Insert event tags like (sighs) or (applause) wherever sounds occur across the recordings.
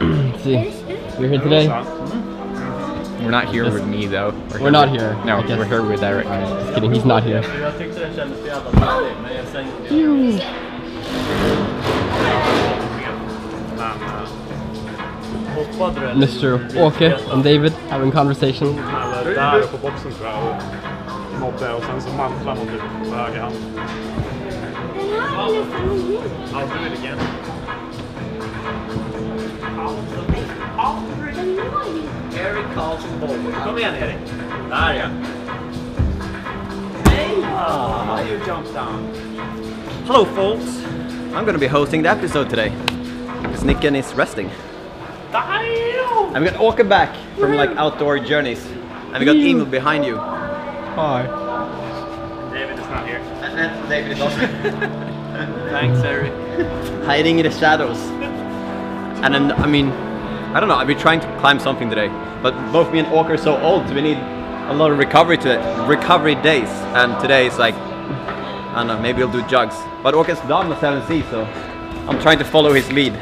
See, we're here today. We're not here with me though. We're not here. No, we're here with Eric. Just kidding, he's not here. Jag tyckte det kändes så jävla tråkigt, men jag sänkte det. Hoppade du eller? Mr. Åke and David having conversation. Eller där på boxen tror jag. Och sen så mantlar mot typ höger hand. I'll do it again. Eric Carlson Bollwood. Kom igen Erik. Där ja. Hey! Oh, you jumped down. Hello, folks. I'm gonna be hosting the episode today because Nicken is resting. Damn! And we got Åke back from like outdoor journeys, and we got Emil behind you. Hi. David is not here. And (laughs) David is also (laughs) Thanks Eric. hiding in the shadows. And then, I mean, I don't know. I've been trying to climb something today, but both me and Åke are so old, so we need a lot of recovery to recovery days. And today is like, I don't know, maybe we'll do jogs. But Åke's done the 7C, so I'm trying to follow his lead,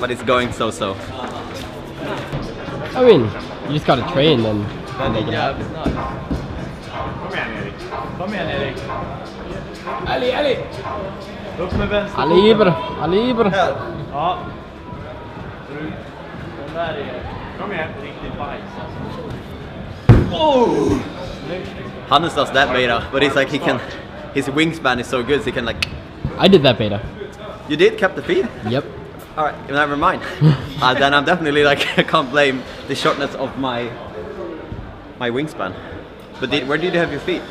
but it's going so-so. I mean, you just gotta train and, and make it happen. Kom igen Erik. Kom igen Erik. Ali, Ali! Upp med vänster Aliber, aliber. Ja. Den där är... Kom igen. Riktig bajs alltså. Oh! Hannes does that beta, but he's like he can. His wingspan is so good, so he can like. I did that beta. You did kept the feed. Yep. All right, never mind. (laughs) uh, then I'm definitely like I (laughs) can't blame the shortness of my my wingspan. But did, where did you have your feet?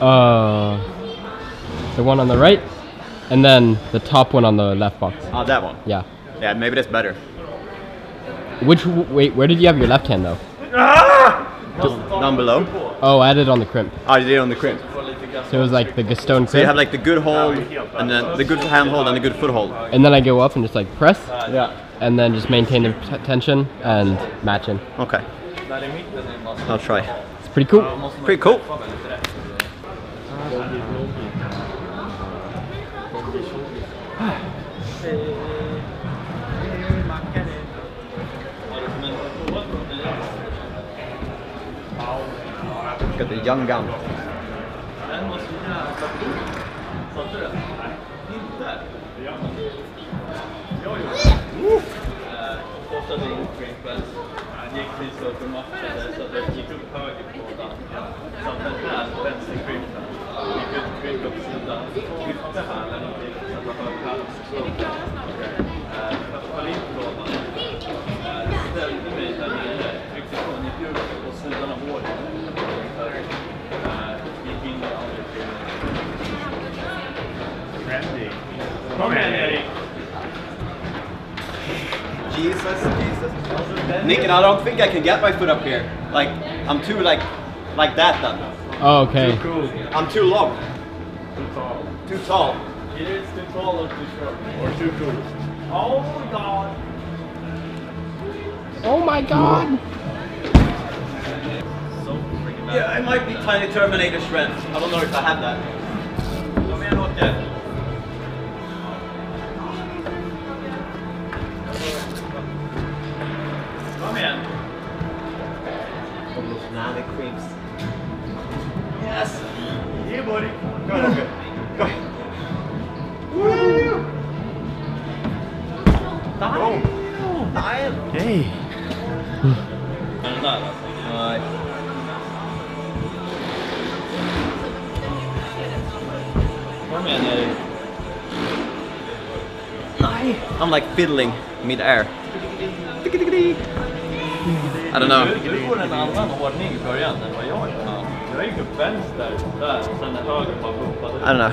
Uh, the one on the right, and then the top one on the left box. Oh, that one. Yeah. Yeah, maybe that's better. Which wait, where did you have your left hand though? Ah! Just down below. Oh, I had it on the crimp. Oh, you did it on the crimp. So it was like the gaston So you have like the good hold, and then the good hand hold, and the good foothold. and then I go up and just like press, Yeah. and then just maintain the t- tension and match in. Okay. I mitten är det bara... I'll try. It's pretty cool. Pretty cool. (sighs) (sighs) (sighs) in crimpen. Han gick precis upp och matchade så att jag gick upp höger på den. Satte den här på vänster crimpen. Gick ut crimp upp sidan. Lyfte hälen till så att jag höll hälen ut på sidan av håret. Gick in och aldrig till. Trendy. Kom! Jesus, Jesus. Nick, and I don't think I can get my foot up here. Like, I'm too like, like that then. Oh, okay. Cool. I'm too long, Too tall. too tall. Either it's too tall or too short. Or too cool. Oh my god! Oh my god. So freaking bad. Yeah, I might be tiny Terminator strength. I don't know if I have that. Kom igen Åke! Kom igen! Nine creeps. Yes. Yeah buddy! Go ahead, Åke. Go ahead. Woo! Boom. Nine. Hey. I'm like fiddling mid-air. I don't know. Du, du en annan ordning i början än vad jag gör. Jag gick upp vänster där, sen höger bara bumpade. I don't know.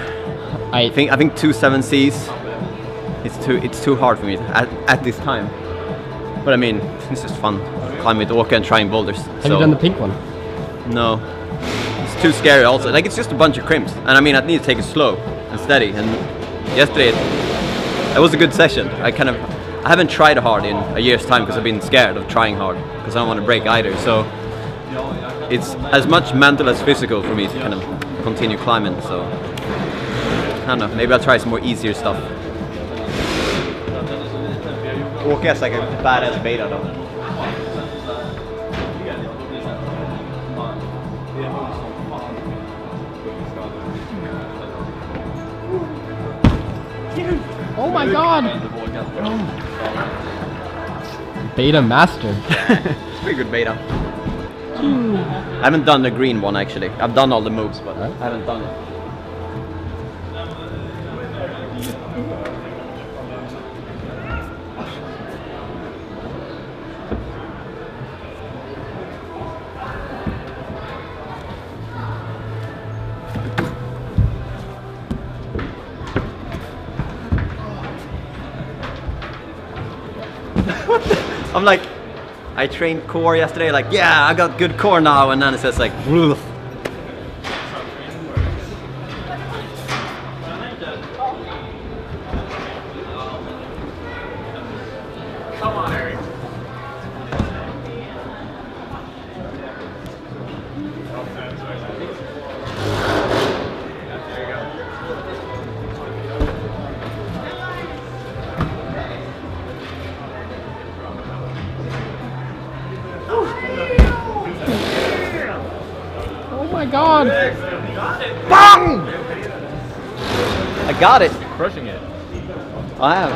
I think I think two seven Cs. It's too it's too hard for me at, at this time. But I mean, it's just fun climbing Orca and trying boulders. have so you done the pink one? no, it's too scary. Also, like it's just a bunch of crimps, and I mean I need to take it slow and steady. And yesterday, it, it was a good session. I kind of I haven't tried hard in a year's time because I've been scared of trying hard because I don't want to break either. So it's as much mental as physical for me to kind of continue climbing. So I don't know. Maybe I'll try some more easier stuff. Åke like a badass beta though. Oh my god! Beta master. It's (laughs) pretty good beta. I haven't done the green one actually. I've done all the moves, but I haven't done it. I'm like, I trained core yesterday, like, yeah, I got good core now, and then it says like, "Ugh." Oh my god! Bang! I got it. Crushing it. I have.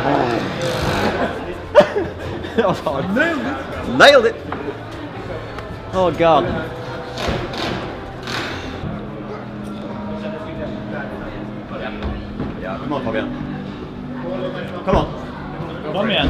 (laughs) that was hard. Nailed it. Nailed it. Oh god. Yeah, come on Fabian. Come on. Kom igen.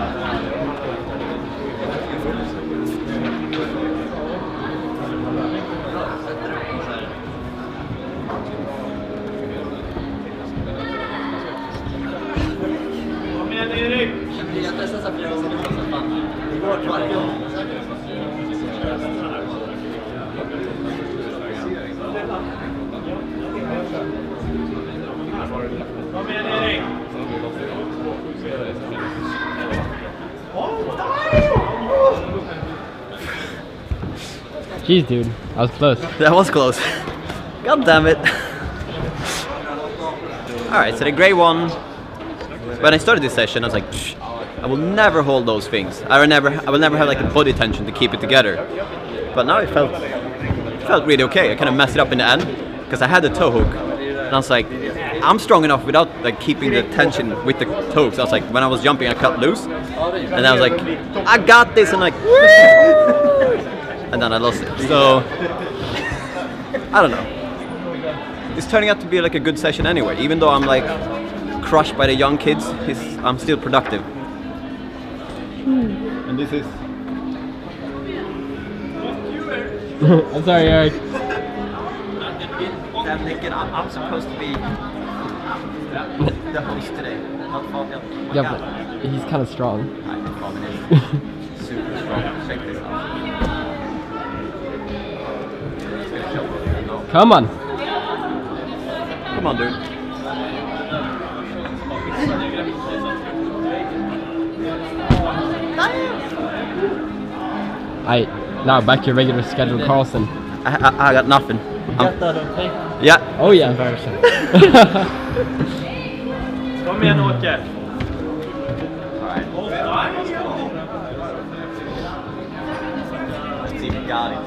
Kom igen Erik. Jeez, dude. I was close. That was close. God damn it. Alright, so the grey one. When I started this session, I was like, "Psh, I will never hold those things. I will never, I will never have like a body tension to keep it together. But now it felt, it felt really okay. I kind of messed it up in the end because I had the toe hook, and I was like, I'm strong enough without like keeping the tension with the toe hooks. I was like, when I was jumping, I cut loose, and I was like, I got this, and like, and then I lost it. So I don't know. It's turning out to be like a good session anyway. Even though I'm like crushed by the young kids, I'm still productive. Hmm. And this is (laughs) I'm sorry, Eric. I'm thinking I'm, I'm supposed to be the host today, not Fabian. Yeah, but he's kind of strong. I think Fabian is super strong. Check this out. He's gonna show me, no? Come on. Come on, dude. I now back to your regular schedule, Carlson. I, I, I got nothing. I'm, yeah. Oh yeah. (laughs) Kom igen Åke. Let's see if we got it.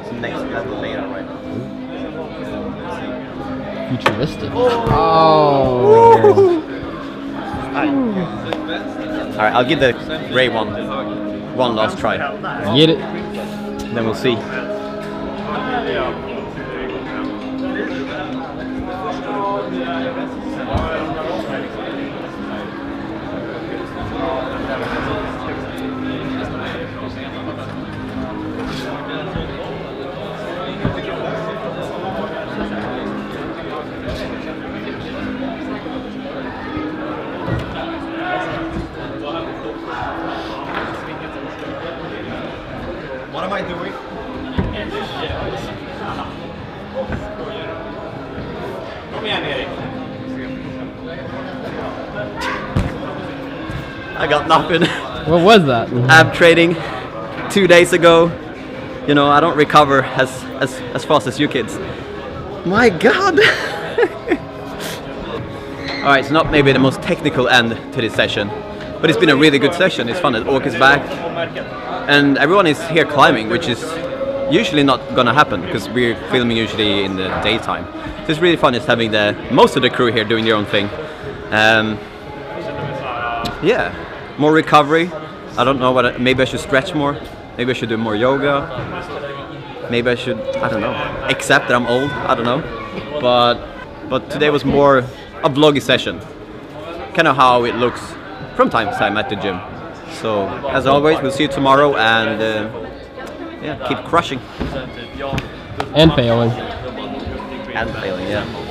It's next level later, right? Futuristic. Oh. All right, I'll give the grey one one last try. Get it. Then we'll see. I got nothing. What was that? ab trading two days ago. You know, I don't recover as as as fast as you kids. My God. All right, it's not maybe the most technical end to this session, but it's been a really good session. It's fun that Ork is back, and everyone is here climbing, which is usually not gonna happen because we're filming usually in the daytime. So it's really fun just having the most of the crew here doing their own thing. Um, yeah, more recovery. I don't know what. I, maybe I should stretch more. Maybe I should do more yoga. Maybe I should. I don't know. Accept that I'm old. I don't know. But but today was more a vloggy session. Kind of how it looks from time to time at the gym. So as always, we'll see you tomorrow and uh, yeah, keep crushing And failing. and failing. Yeah.